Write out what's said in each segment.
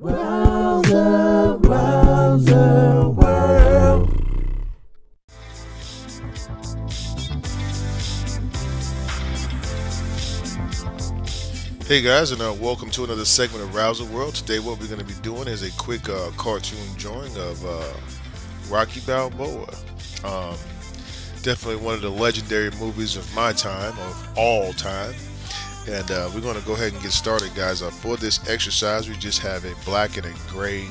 Wowza, wowza, world. Hey guys, and uh, welcome to another segment of Rowser World. Today, what we're going to be doing is a quick uh, cartoon drawing of uh, Rocky Balboa. Um, definitely one of the legendary movies of my time, of all time. And uh, we're going to go ahead and get started, guys. Uh, for this exercise, we just have a black and a gray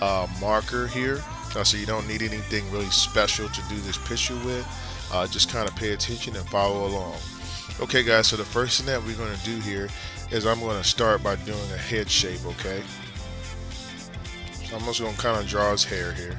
uh, marker here, uh, so you don't need anything really special to do this picture with. just kind of pay attention and follow along. Okay, guys. So the first thing that we're going to do here is I'm going to start by doing a head shape, okay? So I'm just going to kind of draw his hair here.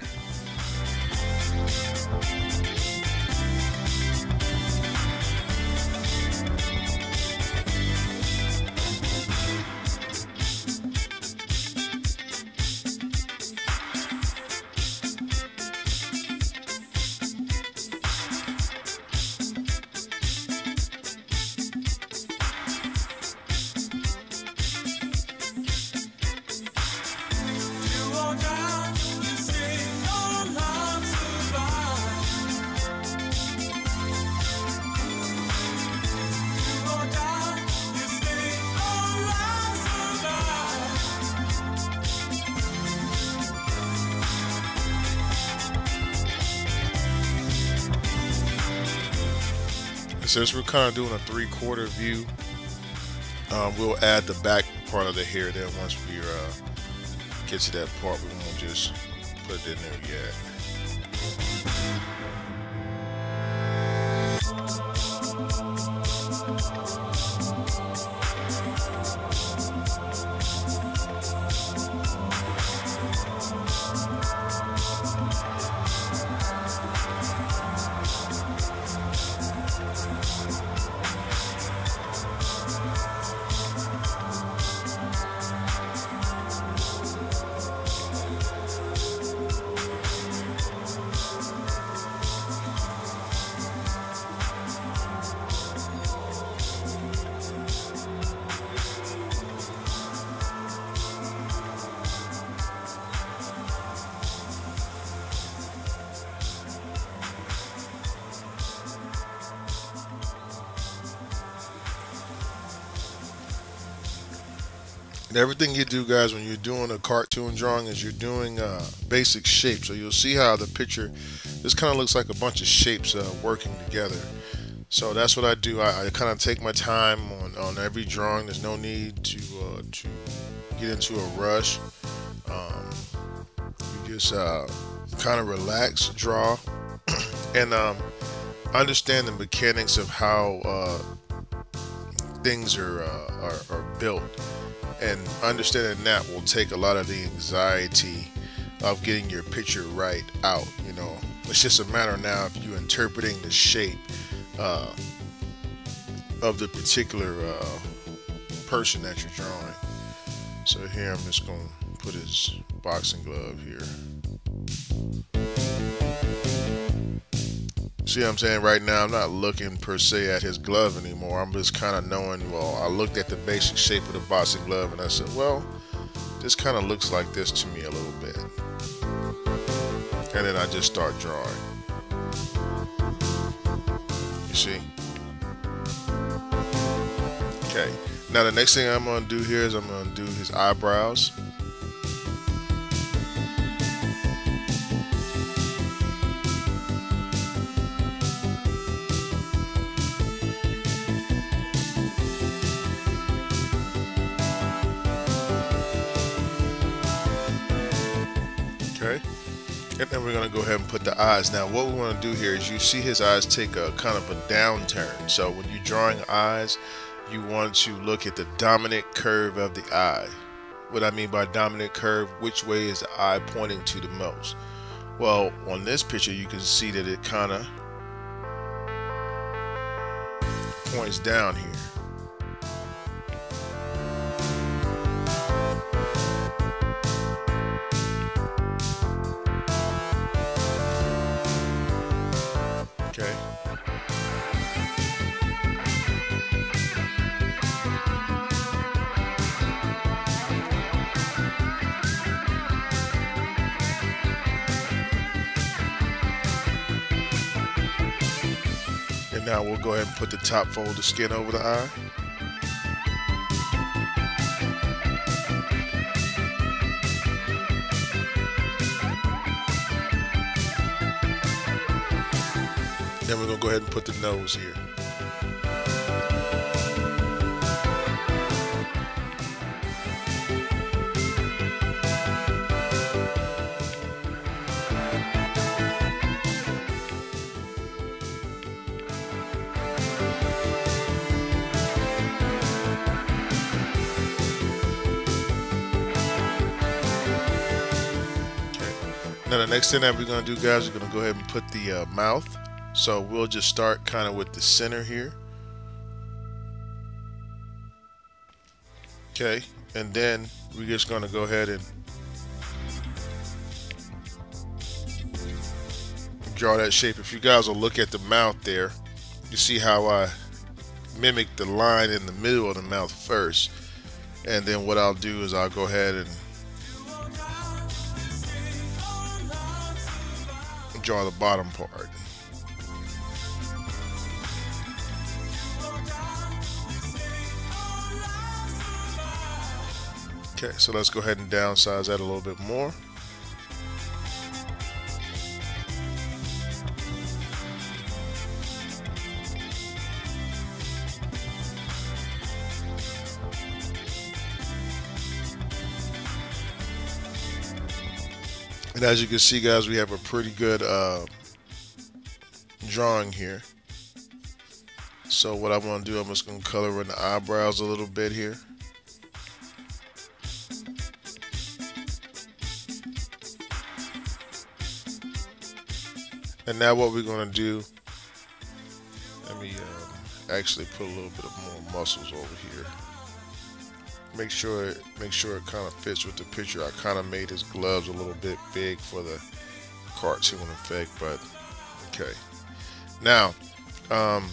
Since we're kind of doing a three-quarter view, um, we'll add the back part of the hair there once we uh, get to that part. We won't just put it in there yet. And everything you do, guys, when you're doing a cartoon drawing is you're doing uh, basic shapes. So you'll see how the picture, this kind of looks like a bunch of shapes uh, working together. So that's what I do. I, I kind of take my time on, on every drawing. There's no need to uh, to get into a rush. Um, you just uh, kind of relax, draw, and um, understand the mechanics of how uh, things are, uh, are, are built and understanding that will take a lot of the anxiety of getting your picture right out you know it's just a matter now of you interpreting the shape uh, of the particular uh, person that you're drawing so here I'm just going to put his boxing glove here See what I'm saying? Right now, I'm not looking per se at his glove anymore. I'm just kind of knowing, well, I looked at the basic shape of the boxing glove and I said, well, this kind of looks like this to me a little bit. And then I just start drawing. You see? Okay. Now the next thing I'm going to do here is I'm going to do his eyebrows. Put the eyes. Now, what we want to do here is you see his eyes take a kind of a downturn. So when you're drawing eyes, you want to look at the dominant curve of the eye. What I mean by dominant curve, which way is the eye pointing to the most? Well, on this picture, you can see that it kind of points down here. Now we'll go ahead and put the top fold of skin over the eye. Then we're going to go ahead and put the nose here. Now the next thing that we're going to do guys, we're going to go ahead and put the uh, mouth. So we'll just start kind of with the center here. Okay, and then we're just going to go ahead and draw that shape. If you guys will look at the mouth there, you see how I mimic the line in the middle of the mouth first. And then what I'll do is I'll go ahead and draw the bottom part. Okay, so let's go ahead and downsize that a little bit more. And as you can see, guys, we have a pretty good uh, drawing here. So what I want to do, I'm just going to color in the eyebrows a little bit here. And now what we're going to do, let me um, actually put a little bit of more muscles over here make sure it make sure it kind of fits with the picture. I kind of made his gloves a little bit big for the cartoon effect, but okay. Now, um,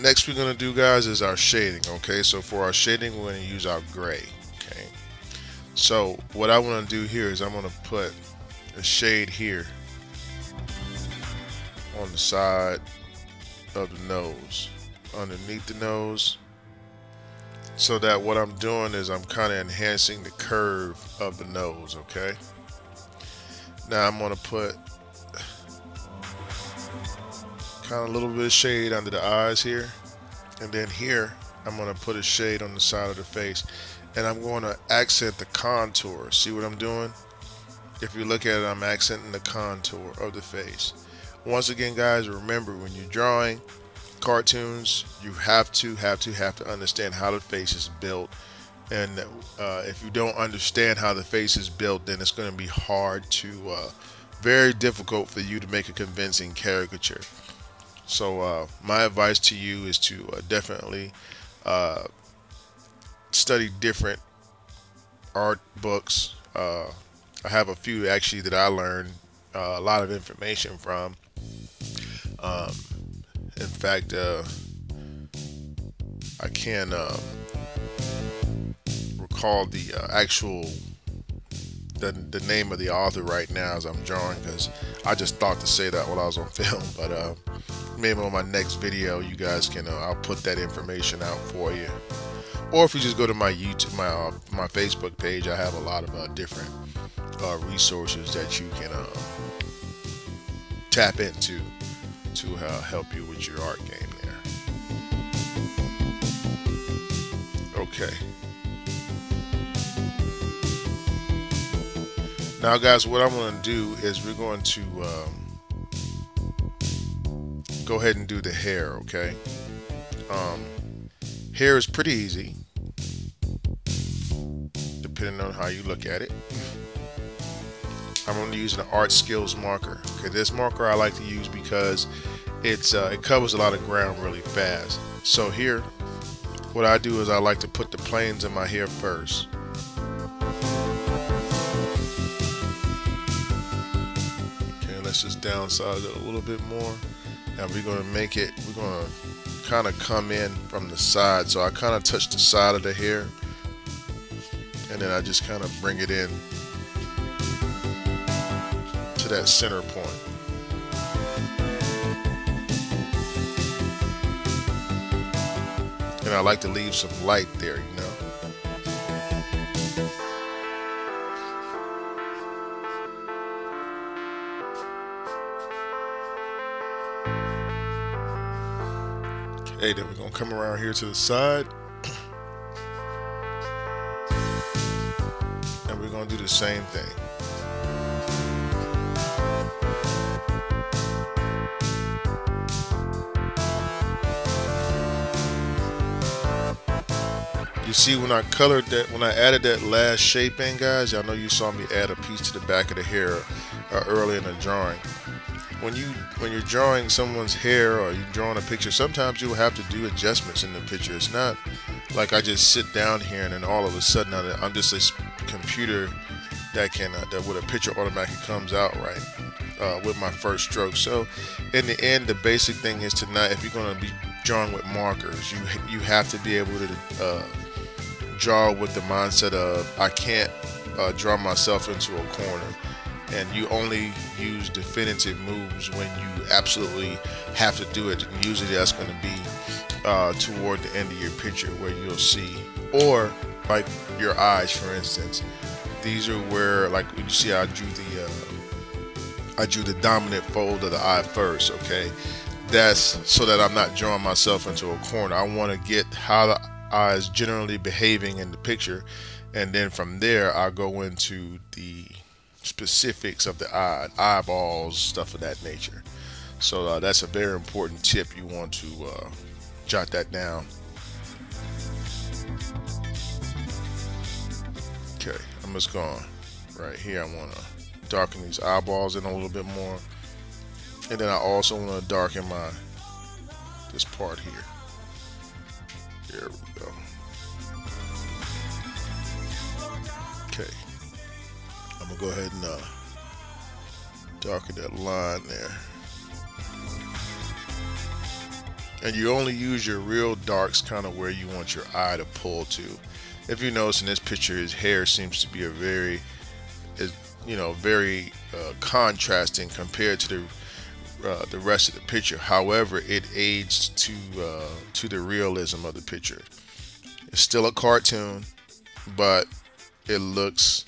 next we're gonna do, guys, is our shading. Okay, so for our shading, we're gonna use our gray. Okay, so what I want to do here is I'm gonna put a shade here on the side of the nose underneath the nose so that what I'm doing is I'm kind of enhancing the curve of the nose okay? Now I'm gonna put kind of a little bit of shade under the eyes here and then here I'm gonna put a shade on the side of the face and I'm going to accent the contour. See what I'm doing? If you look at it I'm accenting the contour of the face. Once again guys remember when you're drawing cartoons, you have to, have to, have to understand how the face is built. And uh, if you don't understand how the face is built, then it's going to be hard to, uh, very difficult for you to make a convincing caricature. So uh, my advice to you is to uh, definitely uh, study different art books. Uh, I have a few actually that I learned a lot of information from. Um, in fact, uh, I can't uh, recall the uh, actual the, the name of the author right now as I'm drawing because I just thought to say that while I was on film. But uh, maybe on my next video, you guys can uh, I'll put that information out for you. Or if you just go to my YouTube, my uh, my Facebook page, I have a lot of uh, different uh, resources that you can uh, tap into to uh, help you with your art game there. Okay. Now guys, what I'm going to do is we're going to um, go ahead and do the hair, okay? Um, hair is pretty easy, depending on how you look at it. I'm going to use an art skills marker. Okay, this marker I like to use because it's uh, it covers a lot of ground really fast. So here, what I do is I like to put the planes in my hair first. Okay, let's just downsize it a little bit more. And we're going to make it, we're going to kind of come in from the side. So I kind of touch the side of the hair and then I just kind of bring it in that center point. And I like to leave some light there, you know. Okay, then we're gonna come around here to the side. and we're gonna do the same thing. You see when I colored that, when I added that last shape in, guys, y'all know you saw me add a piece to the back of the hair uh, early in the drawing. When you when you're drawing someone's hair or you're drawing a picture, sometimes you'll have to do adjustments in the picture. It's not like I just sit down here and then all of a sudden I'm just a computer that can uh, that with a picture automatically comes out right uh, with my first stroke. So in the end, the basic thing is to not if you're going to be drawing with markers, you you have to be able to uh, draw with the mindset of I can't uh, draw myself into a corner. And you only use definitive moves when you absolutely have to do it. And usually that's going to be uh, toward the end of your picture where you'll see, or like your eyes, for instance. These are where, like you see, I drew the uh, I drew the dominant fold of the eye first. Okay, that's so that I'm not drawing myself into a corner. I want to get how the eyes generally behaving in the picture. And then from there I'll go into the specifics of the eye eyeballs stuff of that nature. So uh, that's a very important tip you want to uh, jot that down. Okay I'm just going right here I want to darken these eyeballs in a little bit more. And then I also want to darken my this part here there we go. Okay. I'm gonna go ahead and uh, darken that line there. And you only use your real darks kind of where you want your eye to pull to. If you notice in this picture, his hair seems to be a very, you know, very uh, contrasting compared to the uh, the rest of the picture. However, it aids to uh, to the realism of the picture. It's still a cartoon, but it looks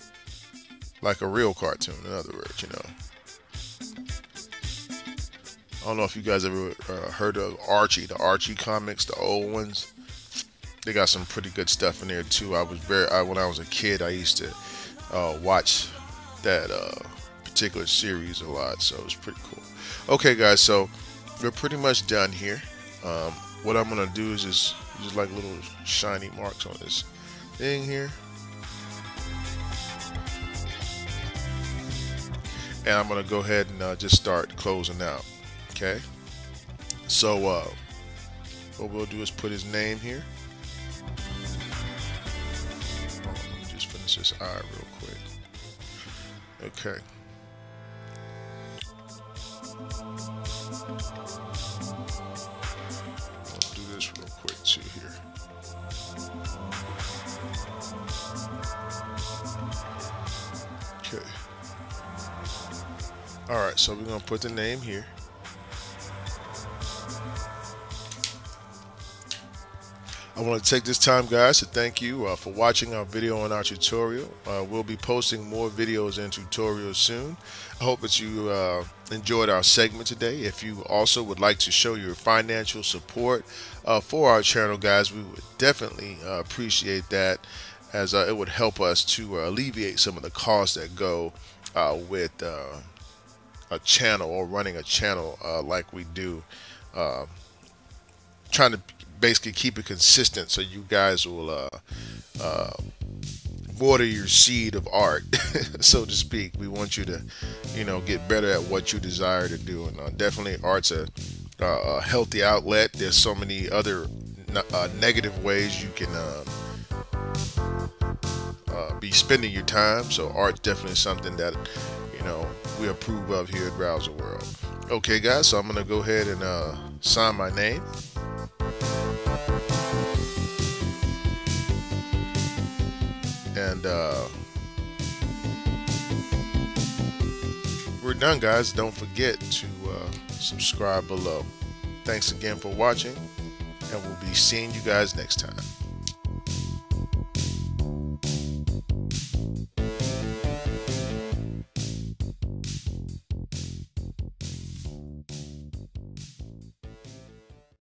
like a real cartoon. In other words, you know. I don't know if you guys ever uh, heard of Archie, the Archie comics, the old ones. They got some pretty good stuff in there too. I was very I, when I was a kid, I used to uh, watch that uh, particular series a lot, so it was pretty cool. Okay, guys, so we're pretty much done here. Um, what I'm gonna do is just just like little shiny marks on this thing here. And I'm gonna go ahead and uh, just start closing out. Okay. So uh, what we'll do is put his name here. let me just finish this eye real quick. Okay. So we're gonna put the name here. I want to take this time, guys, to thank you uh, for watching our video on our tutorial. Uh, we'll be posting more videos and tutorials soon. I hope that you uh, enjoyed our segment today. If you also would like to show your financial support uh, for our channel, guys, we would definitely uh, appreciate that as uh, it would help us to alleviate some of the costs that go with a channel or running a channel like we do. trying to basically keep it consistent so you guys will uh, uh, water your seed of art, so to speak. We want you to, you know, get better at what you desire to do, and uh, definitely art's a, a, healthy outlet. There's so many other uh, negative ways you can uh, uh, be spending your time. So art's definitely something that you know we approve of here at Rowser World. Okay, guys, so I'm gonna go ahead and sign my name. and uh, we're done guys don't forget to uh, subscribe below thanks again for watching and we'll be seeing you guys next time.